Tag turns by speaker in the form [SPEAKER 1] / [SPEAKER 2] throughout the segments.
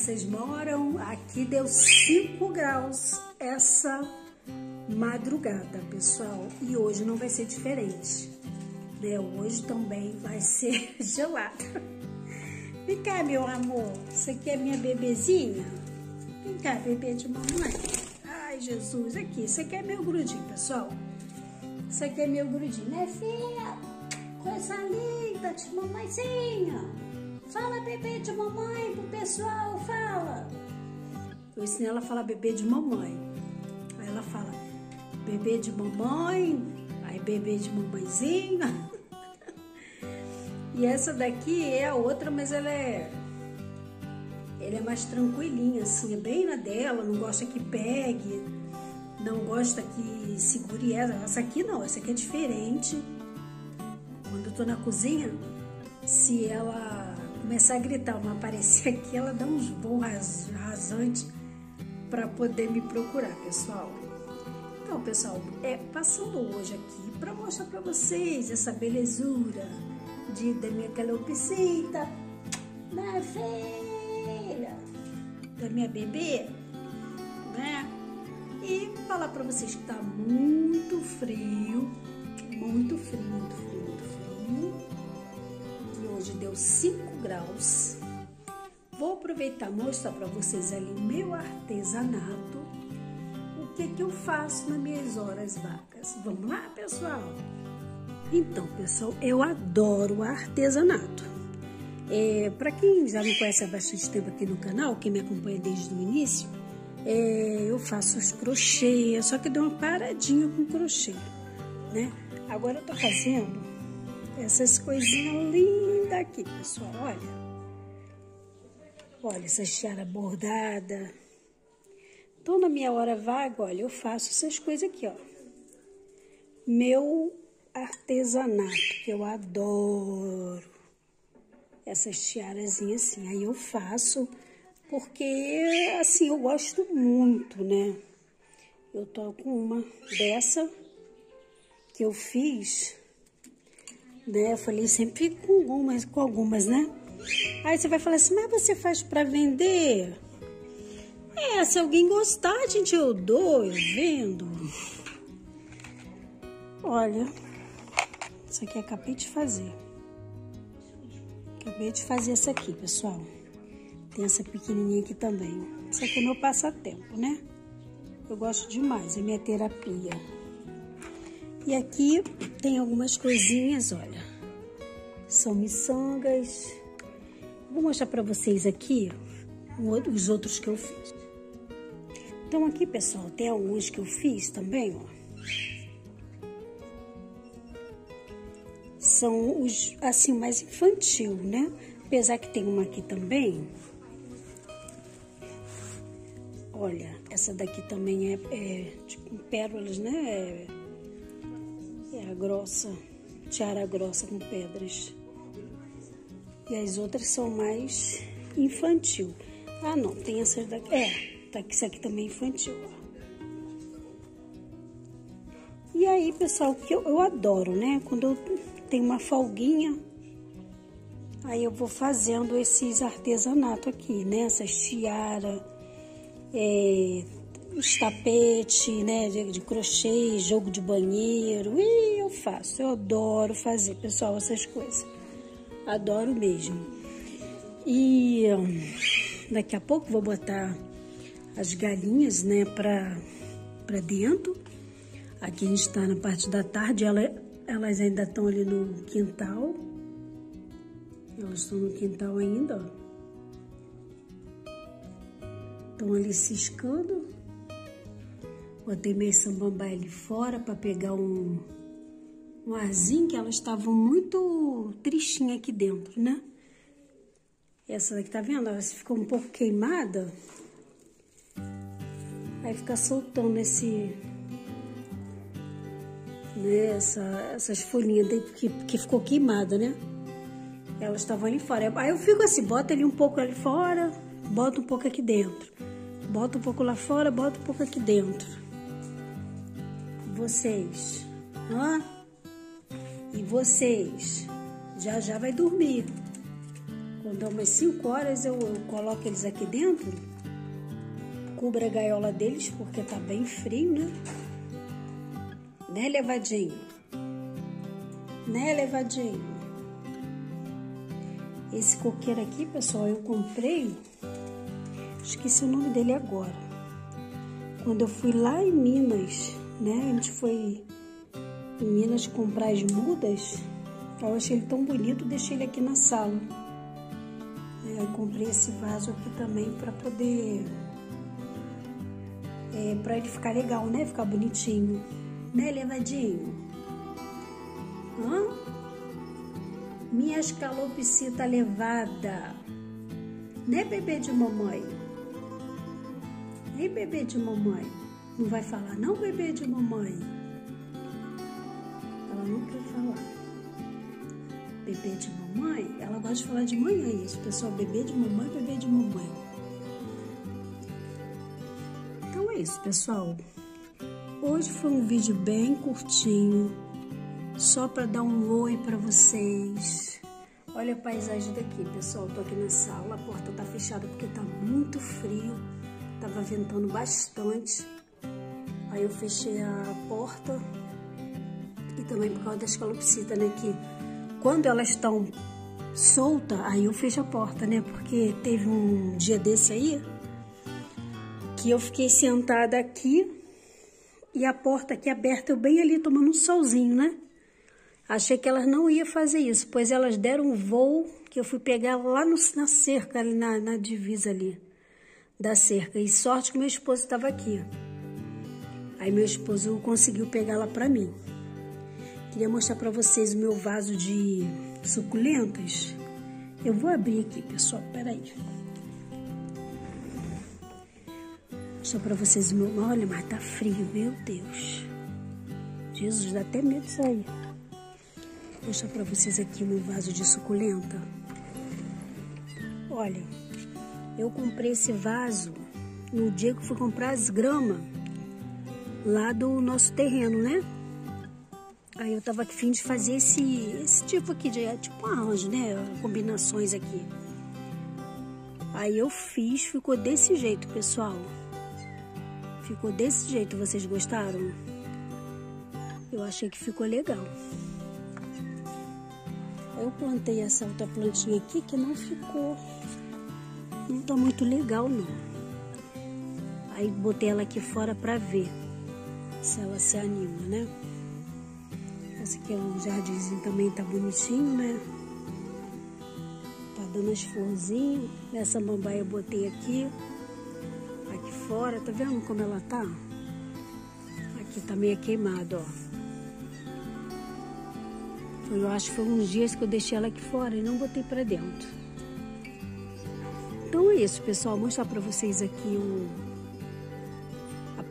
[SPEAKER 1] vocês moram? Aqui deu 5 graus essa madrugada, pessoal. E hoje não vai ser diferente. Né? Hoje também vai ser gelado. Vem cá, meu amor. Você quer minha bebezinha? Vem cá, bebê de mamãe. Ai, Jesus, aqui. Você quer meu grudinho, pessoal? Você quer meu grudinho, né, filha? Coisa linda de mamãezinha. Fala bebê de mamãe pro pessoal, fala. Eu ensinei ela a falar bebê de mamãe. Aí ela fala bebê de mamãe, aí bebê de mamãezinha. e essa daqui é a outra, mas ela é ela é mais tranquilinha, assim, é bem na dela, não gosta que pegue, não gosta que segure ela. Essa aqui não, essa aqui é diferente. Quando eu tô na cozinha, se ela começar a gritar, uma aparecer aqui, ela dá uns voos rasantes para poder me procurar, pessoal. Então, pessoal, é passando hoje aqui para mostrar para vocês essa belezura de, da minha calopsita, na filha, da minha bebê, né? E falar para vocês que tá muito frio, muito frio, muito frio, muito frio hoje deu 5 graus. Vou aproveitar mostrar para vocês ali meu artesanato, o que, que eu faço nas minhas horas vagas. Vamos lá, pessoal? Então, pessoal, eu adoro artesanato. É, para quem já me conhece há bastante tempo aqui no canal, quem me acompanha desde o início, é, eu faço os crochê, só que deu uma paradinha com crochê, né? Agora eu tô fazendo essas coisinhas lindas aqui, pessoal, olha. Olha essa tiara bordada. Então, na minha hora vaga, olha, eu faço essas coisas aqui, ó. Meu artesanato, que eu adoro. Essas tiarazinhas assim, aí eu faço porque, assim, eu gosto muito, né? Eu tô com uma dessa que eu fiz né? Eu falei sempre com algumas, com algumas, né? Aí você vai falar assim, mas você faz para vender? É, se alguém gostar, gente, eu dou, eu vendo. Olha, isso aqui eu acabei de fazer. Acabei de fazer essa aqui, pessoal. Tem essa pequenininha aqui também. Isso aqui é meu passatempo, né? Eu gosto demais, é minha terapia. E aqui tem algumas coisinhas, olha. São miçangas. Vou mostrar para vocês aqui os outros que eu fiz. Então aqui, pessoal, tem alguns que eu fiz também, ó. São os, assim, mais infantil, né? Apesar que tem uma aqui também. Olha, essa daqui também é, é tipo pérolas, né? É, grossa, tiara grossa com pedras. E as outras são mais infantil. Ah, não, tem essas daqui. É, tá isso aqui também é infantil. E aí, pessoal, que eu, eu adoro, né? Quando eu tenho uma folguinha, aí eu vou fazendo esses artesanatos aqui, né? Essas tiara, é, os tapetes, né, de, de, crochê, jogo de banheiro, e eu faço, eu adoro fazer, pessoal, essas coisas. Adoro mesmo. E hum, daqui a pouco vou botar as galinhas, né, pra, pra dentro. Aqui a gente tá na parte da tarde, ela, elas ainda estão ali no quintal. Elas estão no quintal ainda, ó. Estão ali ciscando. Botei meio sambambaia ali fora para pegar um, um arzinho, que elas estavam muito tristinhas aqui dentro, né? Essa daqui, tá vendo? Ela ficou um pouco queimada. Aí fica soltando esse... Né, essa, essas folhinhas que, que ficou queimada, né? Elas estavam ali fora. Aí eu fico assim, bota ali um pouco ali fora, bota um pouco aqui dentro. Bota um pouco lá fora, bota um pouco aqui dentro vocês? Hã? E vocês? Já já vai dormir. Quando dá umas 5 horas eu, eu coloco eles aqui dentro, cubro a gaiola deles porque tá bem frio, né? Né, levadinho? Né, levadinho? Esse coqueiro aqui, pessoal, eu comprei, esqueci o nome dele agora. Quando eu fui lá em Minas, né? A gente foi em Minas comprar as mudas. Eu achei ele tão bonito, deixei ele aqui na sala. Aí comprei esse vaso aqui também para poder... É, para ele ficar legal, né? Ficar bonitinho. Né, levadinho? Hã? Minhas calopsita levada. Né, bebê de mamãe? Ei, bebê de mamãe. Não vai falar, não, bebê de mamãe? Ela não quer falar. Bebê de mamãe, ela gosta de falar de manhã isso, pessoal. Bebê de mamãe, bebê de mamãe. Então é isso, pessoal. Hoje foi um vídeo bem curtinho, só para dar um oi para vocês. Olha a paisagem daqui, pessoal. Tô aqui na sala, a porta tá fechada porque tá muito frio. Tava ventando bastante. Aí eu fechei a porta e também por causa das calopsitas, né? Que quando elas estão soltas, aí eu fecho a porta, né? Porque teve um dia desse aí que eu fiquei sentada aqui e a porta aqui aberta, eu bem ali tomando um solzinho, né? Achei que elas não iam fazer isso, pois elas deram um voo que eu fui pegar lá no, na cerca, ali na, na divisa ali da cerca. E sorte que meu esposo estava aqui. Aí meu esposo conseguiu pegá-la para mim. Queria mostrar para vocês o meu vaso de suculentas. Eu vou abrir aqui, pessoal, peraí. Só para vocês, meu... olha, mas tá frio, meu Deus. Jesus, dá até medo de sair. Vou mostrar para vocês aqui o meu vaso de suculenta. Olha, eu comprei esse vaso no dia que fui comprar as gramas lá do nosso terreno, né? Aí eu tava fim de fazer esse, esse tipo aqui de, tipo arranjo, né? Combinações aqui. Aí eu fiz, ficou desse jeito, pessoal. Ficou desse jeito, vocês gostaram? Eu achei que ficou legal. Eu plantei essa outra plantinha aqui que não ficou. Não tá muito legal, não. Aí botei ela aqui fora pra ver se ela se anima, né? Esse aqui é um jardinzinho também tá bonitinho, né? Tá dando as florzinhas. Essa mambaia eu botei aqui fora, tá vendo como ela tá? Aqui tá meio queimado, ó. Eu acho que foi uns dias que eu deixei ela aqui fora e não botei pra dentro. Então é isso, pessoal. Vou mostrar pra vocês aqui o...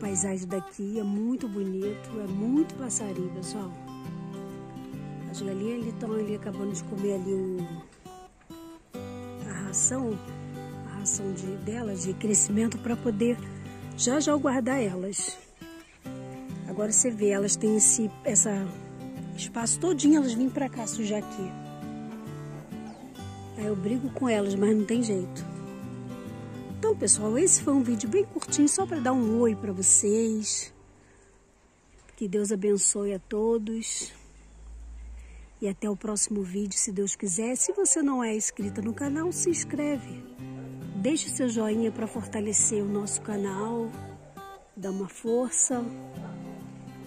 [SPEAKER 1] a paisagem daqui. É muito bonito, é muito passarinho, pessoal. As galinhas ali estão ali acabando de comer ali o... a ração ração de, delas de crescimento para poder já já guardar elas. Agora você vê, elas têm esse essa espaço todinho, elas vêm para cá sujar aqui. Aí eu brigo com elas, mas não tem jeito. Então, pessoal, esse foi um vídeo bem curtinho, só para dar um oi para vocês. Que Deus abençoe a todos. E até o próximo vídeo, se Deus quiser. Se você não é inscrita no canal, se inscreve. Deixe seu joinha para fortalecer o nosso canal, dar uma força.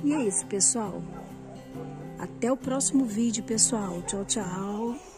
[SPEAKER 1] E é isso, pessoal. Até o próximo vídeo, pessoal. Tchau, tchau.